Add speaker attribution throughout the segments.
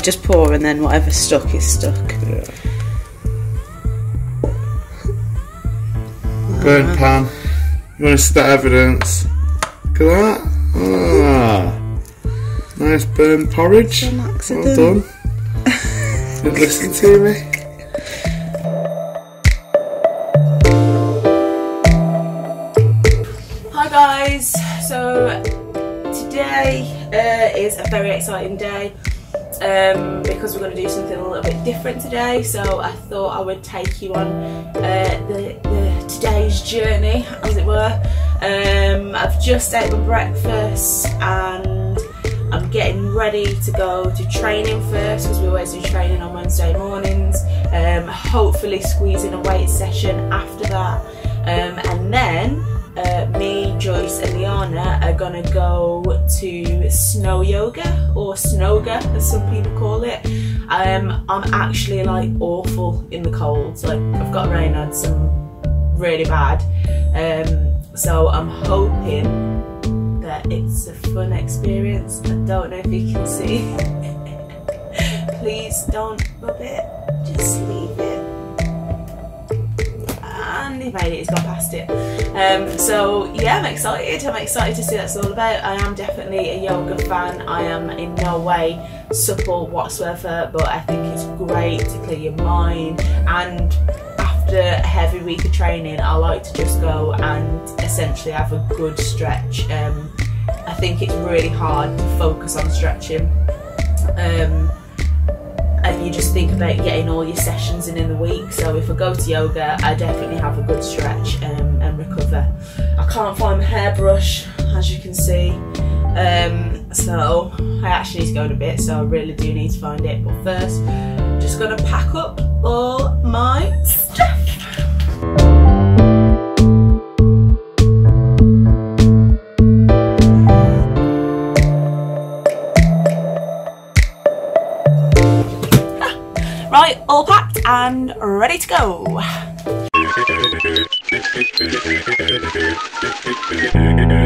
Speaker 1: Right, just pour and then whatever's stuck is stuck.
Speaker 2: Yeah. Burnt pan. You want to see that evidence? Look at that. Ah. Nice burnt porridge.
Speaker 1: An
Speaker 2: Well done. Didn't listen to me.
Speaker 1: Hi guys, so today uh, is a very exciting day um, because we're going to do something a little bit different today. So I thought I would take you on uh, the, the today's journey, as it were. Um, I've just ate my breakfast and I'm getting ready to go to training first because we always do training on Wednesday mornings. Um, hopefully squeezing a weight session after that, um, and then uh, me, Joyce, and Liana are gonna go to snow yoga or snowga, as some people call it. Um, I'm actually like awful in the cold. Like I've got rain on some really bad. Um, so I'm hoping that it's a fun experience. I don't know if you can see. Please don't rub it. Just leave it. He made it. He's gone past it. Um, so yeah, I'm excited. I'm excited to see what it's all about. I am definitely a yoga fan. I am in no way supple whatsoever, but I think it's great to clear your mind. And after a heavy week of training, I like to just go and essentially have a good stretch. Um, I think it's really hard to focus on stretching. Um, and you just think about getting all your sessions in in the week. So if I go to yoga, I definitely have a good stretch um, and recover. I can't find my hairbrush, as you can see. Um, so I actually need to go in a bit, so I really do need to find it. But first, I'm just gonna pack up all my stuff. To go.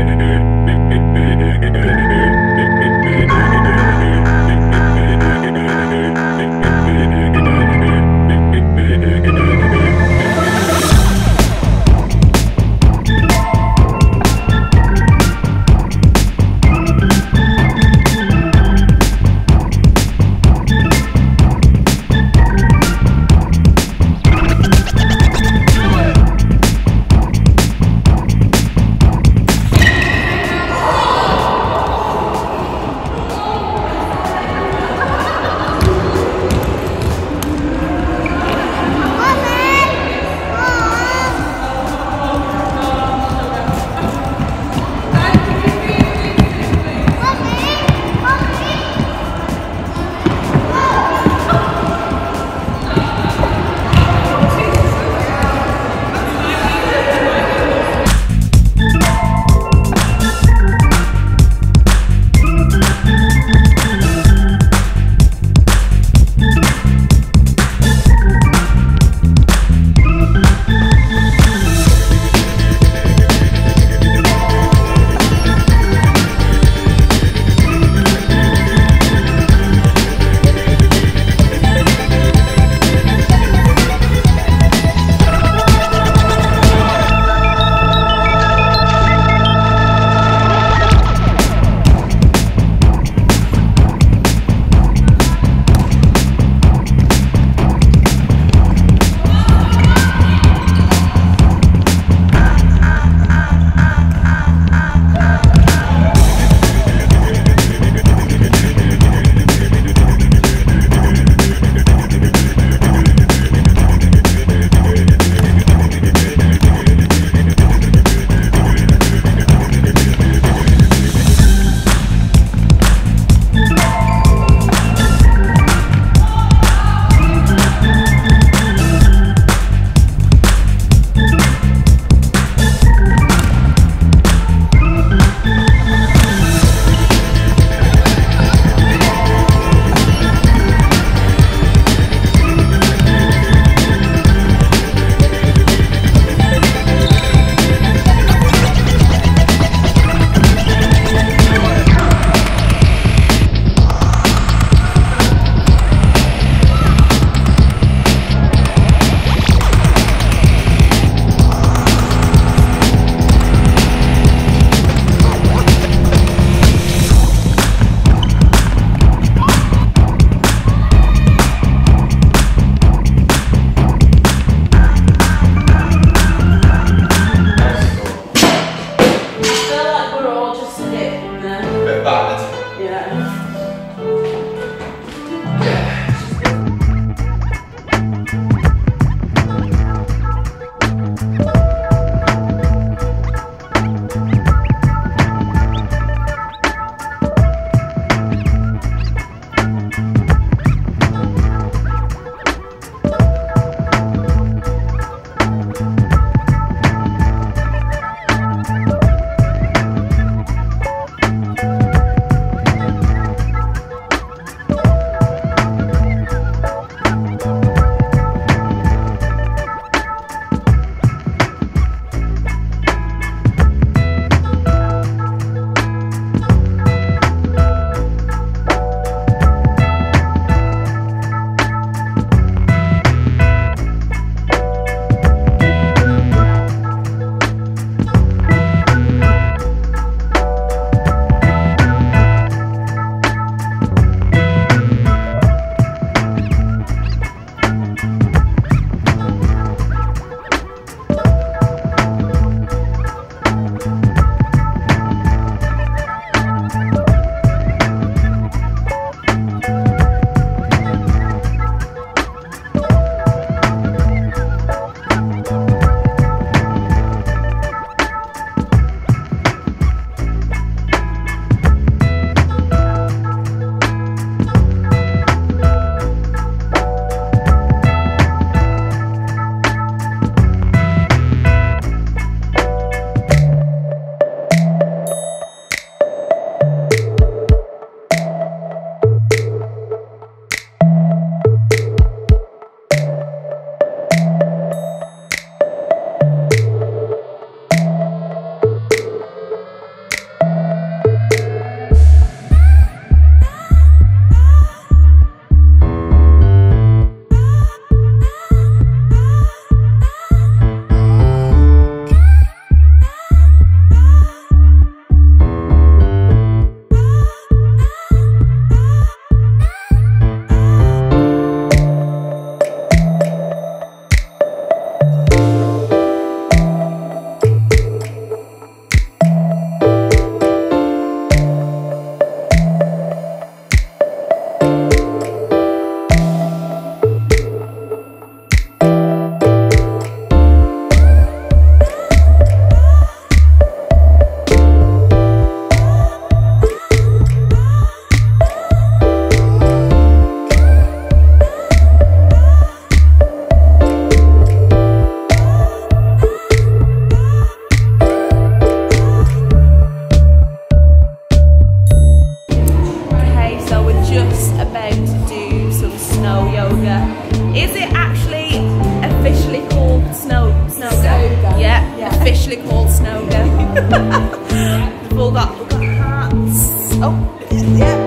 Speaker 1: all got, we've got hats. Oh, yeah,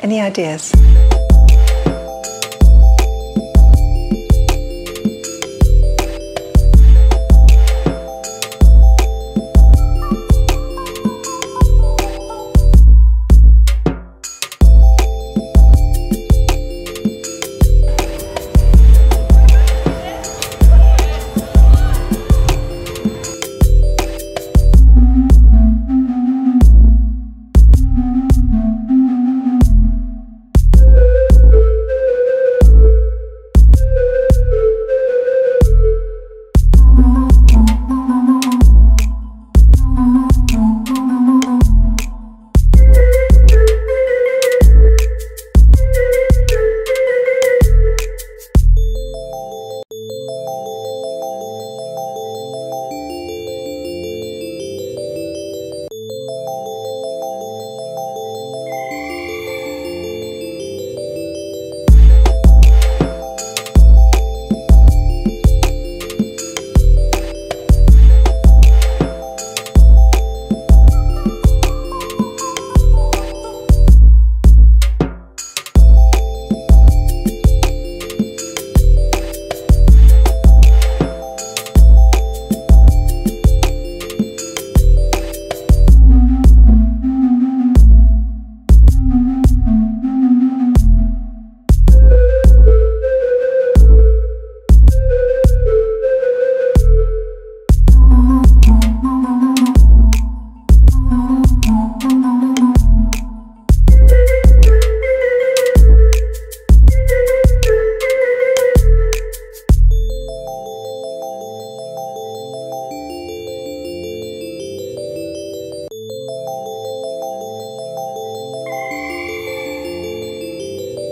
Speaker 3: Any ideas?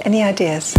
Speaker 3: Any ideas?